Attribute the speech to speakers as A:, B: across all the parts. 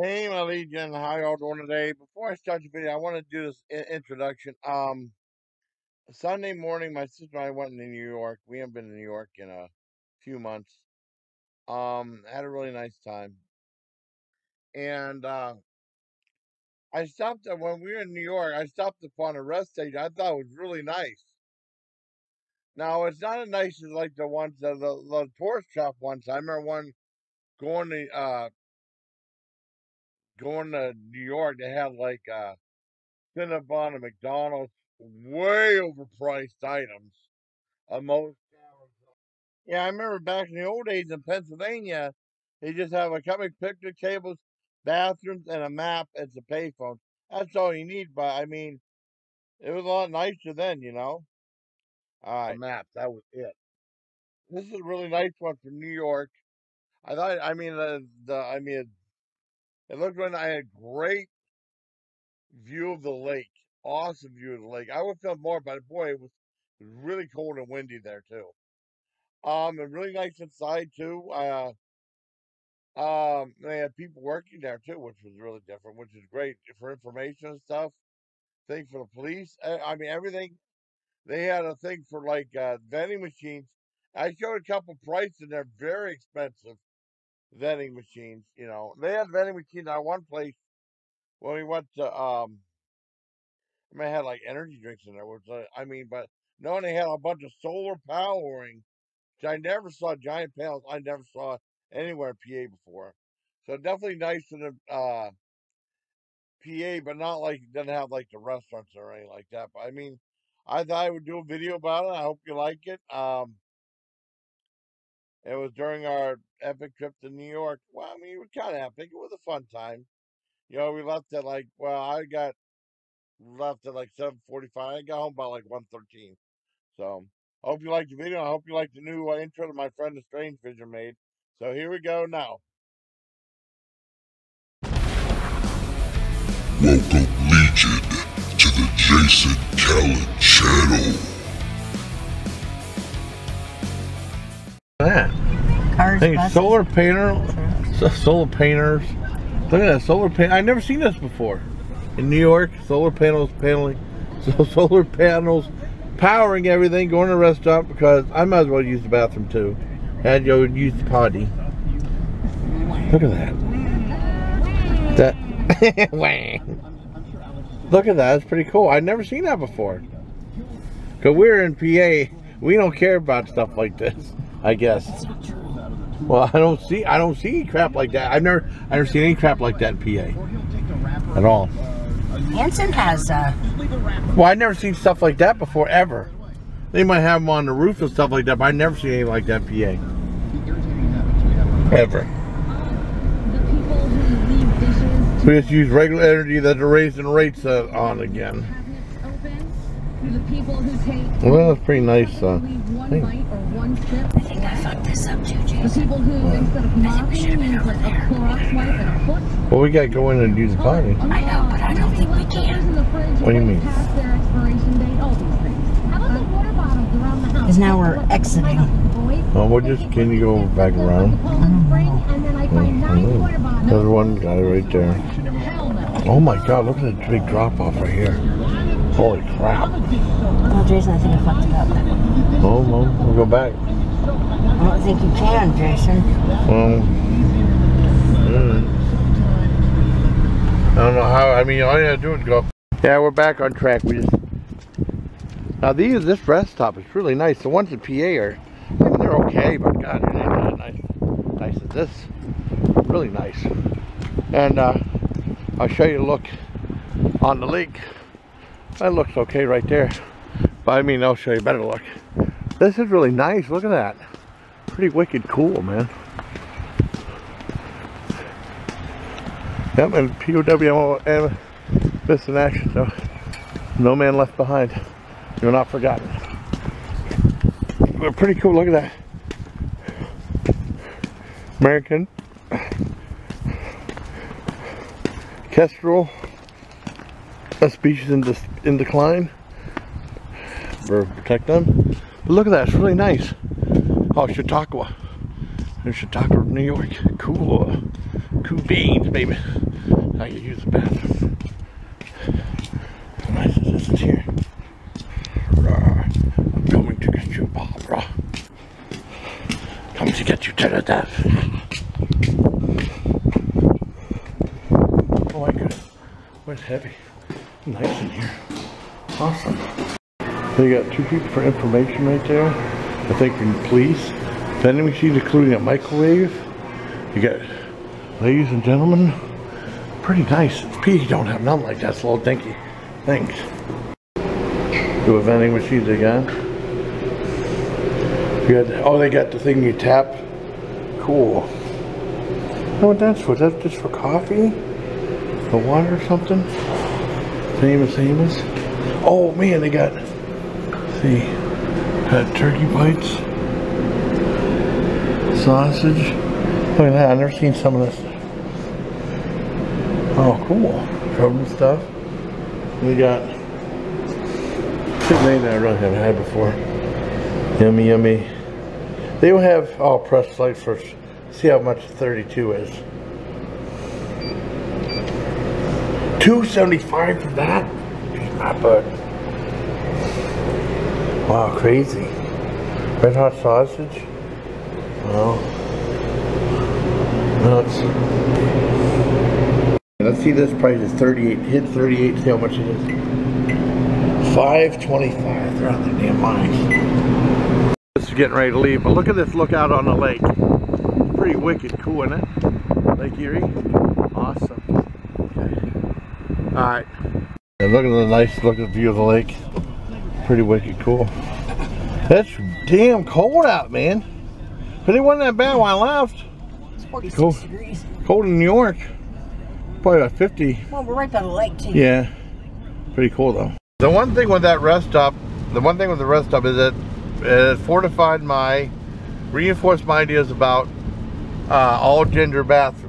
A: Hey, my Legion, how y'all doing today? Before I start the video, I want to do this i- introduction. Um, Sunday morning, my sister and I went to New York. We haven't been to New York in a few months. Um, had a really nice time, and uh, I stopped at when we were in New York. I stopped upon a rest station. I thought it was really nice. Now, it's not as nice as like the ones the the, the tourist shop ones. I remember one going to uh going to New York. They had like uh Cinnabon and McDonald's way overpriced items. Uh, most yeah, I remember back in the old days in Pennsylvania, they just have a couple of picnic tables, bathrooms, and a map as a payphone. That's all you need. But I mean, it was a lot nicer then, you know. All
B: A map. That was it.
A: this is a really nice one from New York. I thought, I mean, the, the I mean, it looked like I had a great view of the lake, awesome view of the lake. I would feel more, but boy, it was, really cold and windy there too. Um, and really nice inside too. Uh, um, they had people working there too, which was really different, which is great for information and stuff. Thing for the police. I, I mean, everything. They had a thing for like uh, vending machines. I showed a couple prices, and they're very expensive vending machines. You know, they had vending machines at one place when we went to. Um, I mean, had like energy drinks in there, which uh, I mean, but no, they had a bunch of solar powering which I never saw giant panels. I never saw anywhere in PA before. So definitely nice in the uh, PA, but not like doesn't have like the restaurants or anything like that. But I mean, I thought I would do a video about it. I hope you like it. Um, it was during our epic trip to New York. Well, I mean, it was kind of epic. It was a fun time. You know, we left at like well, I got left at like seven forty-five. I got home by like one thirteen. So I hope you liked the video. I hope you liked the new uh, intro that my friend the Strange Vision made. So here we go now.
C: Welcome, Legion, to the Jason Callan channel.
A: that?
D: Cars,
A: Hey,
D: buses.
A: solar painter, so- solar painters. Look at that solar pan. I never seen this before. In New York, solar panels paneling, so solar panels powering everything. Going to a restaurant because I might as well use the bathroom too. Had to use the potty. Look at that. That. Look at that. That's pretty cool. I've never seen that before. Cause we're in PA. We don't care about stuff like this. I guess. Well, I don't see I don't see crap like that. I've never I never seen any crap like that in PA at all.
D: Hanson has uh,
A: Well, I've never seen stuff like that before ever. They might have them on the roof and stuff like that, but I never seen anything like that in PA. Ever. We just use regular energy that they're raising rates uh, on again. Well, that's pretty nice. Uh, thing.
D: I think I fucked this up too,
E: The
D: Jason.
E: people who, instead of mopping, use like a Clorox wipe and a foot.
A: well, we got to go in and use the potty.
D: I know, but I don't think we can.
A: What do you mean?
E: Past their expiration date, all these things. How about the water bottles around the house?
D: Because now we're exiting.
A: Oh, we'll just can you go back around?
E: Mm-hmm.
A: There's one guy right there. Oh my God! Look at that big drop off right here. Holy crap!
D: Oh, Jason, I think I fucked it up.
A: Oh, well, we'll go back.
D: I don't think you can, Jason.
A: Um, mm. I don't know how. I mean, all you gotta do is go. Yeah, we're back on track. We just now these this rest stop is really nice. The ones in PA are, I mean, they're okay, but God, they're not nice, nice as this. Really nice. And uh, I'll show you a look on the lake. That looks okay right there. But I mean, I'll show you a better look. This is really nice. Look at that. Pretty wicked cool, man. Yep, and POW and missing action, so no man left behind. You're not forgotten. But pretty cool, look at that. American Kestrel, a species in, dis- in decline. We're protect them. But look at that, it's really nice. Oh, Chautauqua. In Chautauqua, New York. Cool. Uh, cool beans, baby. I can use the bathroom. How nice is this here? I'm coming to get you, Barbara. Coming to get you to the death. Oh my goodness. What's heavy? Nice in here. Awesome. They got two people for information right there. I think from police. Vending machines including a microwave. You got, ladies and gentlemen, pretty nice. P don't have nothing like that. It's a little dinky. Thanks. Do a vending machine got? You got, oh, they got the thing you tap. Cool. Oh, what that's for? Is that just for coffee? For water or something? Famous, famous. Oh man, they got. see, got turkey bites, sausage. Look at that! I've never seen some of this. Oh, cool. Frozen stuff. We got something that I really haven't had before. Yummy, yummy. They will have all oh, pressed slice first. See how much 32 is. 275 for that? Ah, Not bad. Wow, crazy. Red hot sausage? Well, nuts. Let's see this price is 38. Hit 38, see how much it is. 525. They're on the damn line. This is getting ready to leave, but look at this lookout on the lake. Pretty wicked cool, isn't it? Lake Erie. Awesome. Okay. Alright. And look at the nice looking view of the lake. Pretty wicked cool. That's damn cold out, man. But it wasn't that bad when I left.
D: It's 46
A: Cool.
D: degrees.
A: Cold in New York. Probably about 50.
D: Well, we're right by the lake, too.
A: Yeah. Pretty cool though. The one thing with that rest stop, the one thing with the rest stop is that it fortified my, reinforced my ideas about uh, all gender bathrooms.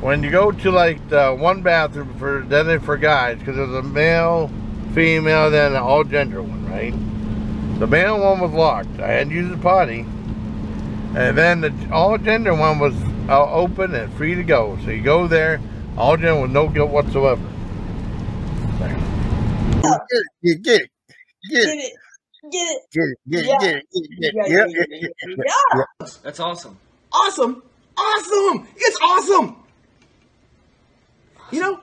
A: When you go to like the one bathroom for then for guys, because there's a male, female, then an all gender one, right? The male one was locked. I had to use the potty. And then the all gender one was uh, open and free to go. So you go there, all gender with no guilt whatsoever.
B: Get it, get it, get
F: Get
B: it,
F: it. Get it.
B: get it, get it,
F: Yeah.
B: get it, get it,
F: Yeah,
B: get it.
G: That's awesome.
H: Awesome! Awesome! It's awesome! You know,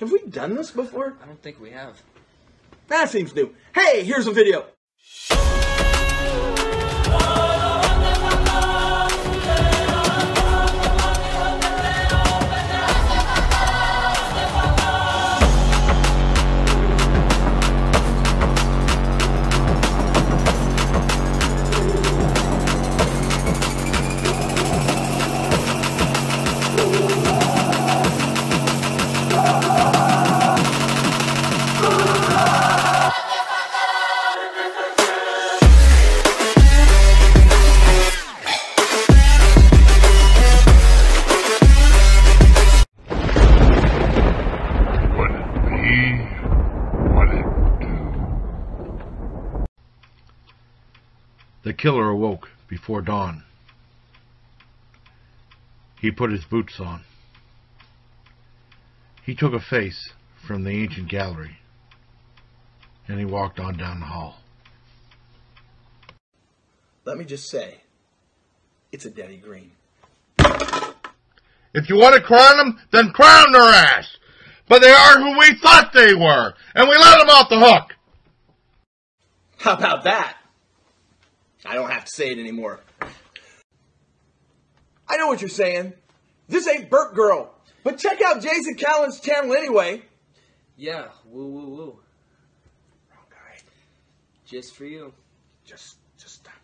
H: have we done this before?
G: I don't think we have.
H: That seems new. Hey, here's a video.
A: The killer awoke before dawn. He put his boots on. He took a face from the ancient gallery and he walked on down the hall.
H: Let me just say, it's a Denny Green.
A: If you want to crown them, then crown their ass. But they are who we thought they were, and we let them off the hook.
H: How about that? I don't have to say it anymore. I know what you're saying. This ain't Burt Girl. But check out Jason Callan's channel anyway.
G: Yeah, woo woo woo.
H: Wrong guy.
G: Just for you.
H: Just, just stop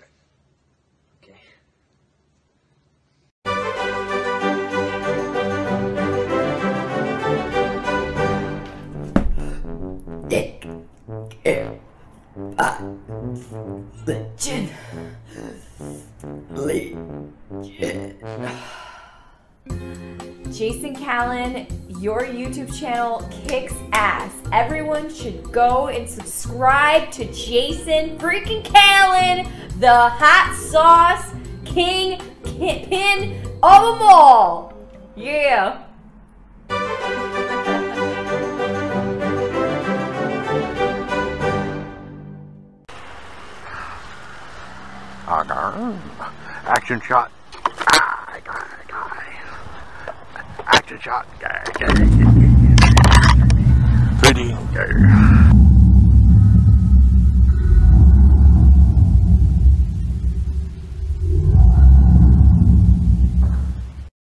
I: your YouTube channel kicks ass. Everyone should go and subscribe to Jason freaking Callan, the hot sauce king, ki- pin of them all. Yeah.
A: Action shot. Ah, guy, guy. Action